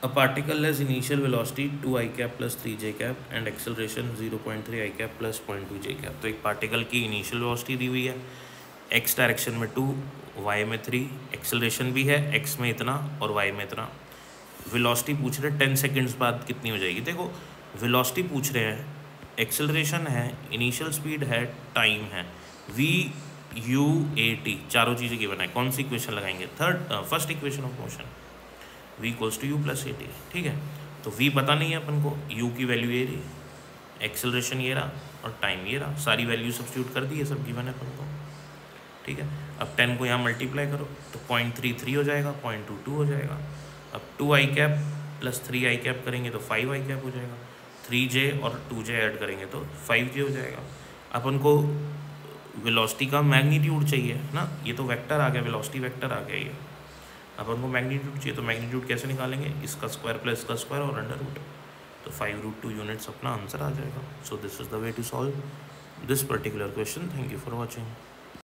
A particle has initial velocity 2 i cap plus 3 j cap and acceleration 0.3 i cap plus 0.2 j cap. तो एक particle की initial velocity दी हुई है। X direction में two Y में थ्री एक्सेलरेशन भी है एक्स में इतना और वाई में इतना। वेलोसिटी पूछ रहे हैं टेन सेकेंड्स बाद कितनी हो जाएगी? देखो वेलोसिटी पूछ रहे हैं एक्सेलरेशन है इनिशियल स्पीड है टाइम है। वी यू ए टी चारों चीज़ें गिवन है। कौन सी इक्वेशन लगाएँगे? Third first equation of motion V equals to U plus A T ठीक है? तो वी पता नहीं है अपन को यू की वैल्यू ये रही एक्सेलरेशन ये रहा और टाइम ये रहा। सारी वैल्यू सब्सिट्यूट कर दी है, सब गिवन है अपन को, ठीक है? अब टेन को यहाँ मल्टीप्लाई करो तो पॉइंट थ्री थ्री हो जाएगा पॉइंट टू टू हो जाएगा। अब two I cap plus three I cap करेंगे तो फाइव आई कैप हो जाएगा। थ्री जे और टू जे ऐड करेंगे तो फाइव जे हो जाएगा। अपन को वेलोसिटी का मैग्नीट्यूड चाहिए, ना? ये तो वेक्टर आ गया वेलोसिटी वेक्टर आ गया ये। अपन हमको मैग्नीट्यूड चाहिए तो मैग्नीट्यूड कैसे निकालेंगे? इसका स्क्वायर प्लस इसका स्क्वायर और अंडर रूट तो फाइव रूट टू यूनिट्स अपना आंसर आ जाएगा. So this is the way to solve this particular question thank you for watching